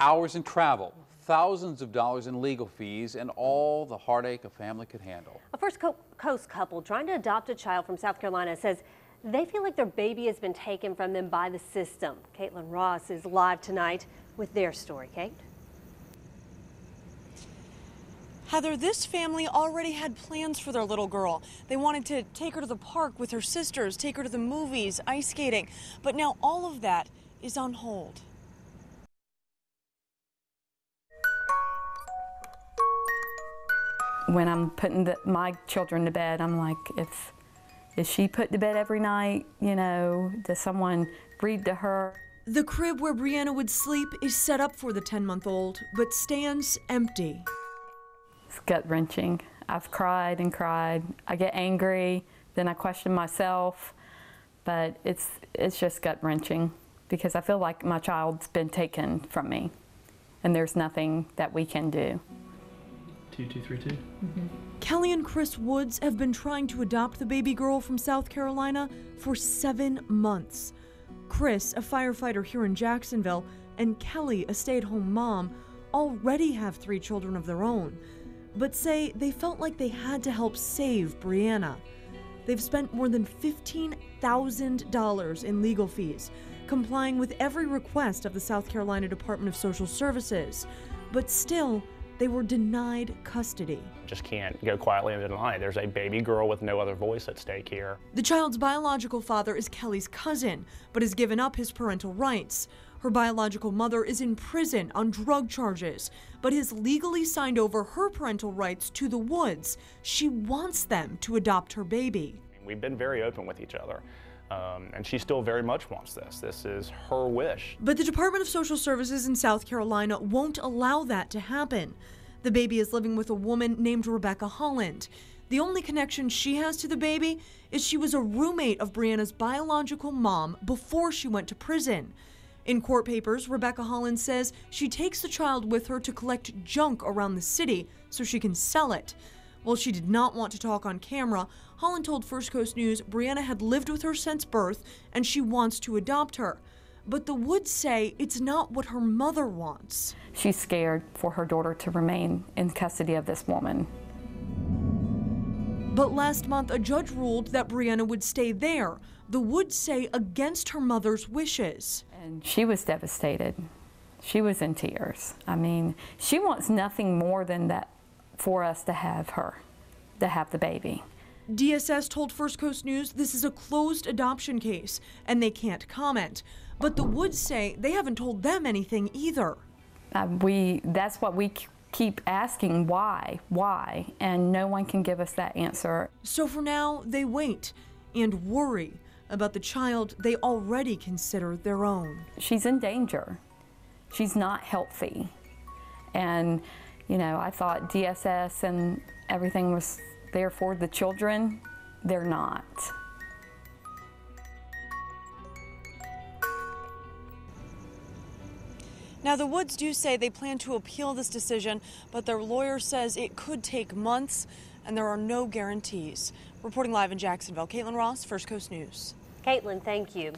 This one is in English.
Hours in travel, thousands of dollars in legal fees, and all the heartache a family could handle. A First Coast couple trying to adopt a child from South Carolina says they feel like their baby has been taken from them by the system. Kaitlyn Ross is live tonight with their story. Kate? Heather, this family already had plans for their little girl. They wanted to take her to the park with her sisters, take her to the movies, ice skating. But now all of that is on hold. When I'm putting the, my children to bed, I'm like, if is she put to bed every night? You know, does someone read to her? The crib where Breanna would sleep is set up for the 10 month old, but stands empty. It's gut wrenching. I've cried and cried. I get angry, then I question myself, but it's, it's just gut wrenching because I feel like my child's been taken from me and there's nothing that we can do. 2232. Mm-hmm. Kelly and Chris Woods have been trying to adopt the baby girl from South Carolina for seven months. Chris, a firefighter here in Jacksonville, and Kelly, a stay at home mom, already have three children of their own, but say they felt like they had to help save Breanna. They've spent more than $15,000 in legal fees, complying with every request of the South Carolina Department of Social Services, but still, they were denied custody. Just can't go quietly and deny. There's a baby girl with no other voice at stake here. The child's biological father is Kelly's cousin, but has given up his parental rights. Her biological mother is in prison on drug charges, but has legally signed over her parental rights to the Woods. She wants them to adopt her baby. We've been very open with each other. Um, and she still very much wants this. This is her wish. But the Department of Social Services in South Carolina won't allow that to happen. The baby is living with a woman named Rebecca Holland. The only connection she has to the baby is she was a roommate of Breanna's biological mom before she went to prison. In court papers, Rebecca Holland says she takes the child with her to collect junk around the city so she can sell it. While she did not want to talk on camera, Holland told First Coast News Breanna had lived with her since birth and she wants to adopt her. But the Woods say it's not what her mother wants. She's scared for her daughter to remain in custody of this woman. But last month, a judge ruled that Breanna would stay there. The Woods say against her mother's wishes. And she was devastated. She was in tears. I mean, she wants nothing more than that for us to have her, to have the baby. DSS told First Coast News this is a closed adoption case and they can't comment. But the Woods say they haven't told them anything either. Uh, we that's what we keep asking why, why, and no one can give us that answer. So for now, they wait and worry about the child they already consider their own. She's in danger. She's not healthy. And, you know, I thought DSS and everything was there for the children, they're not. Now, the Woods do say they plan to appeal this decision, but their lawyer says it could take months and there are no guarantees. Reporting live in Jacksonville, Kaitlyn Ross, First Coast News. Kaitlyn, thank you.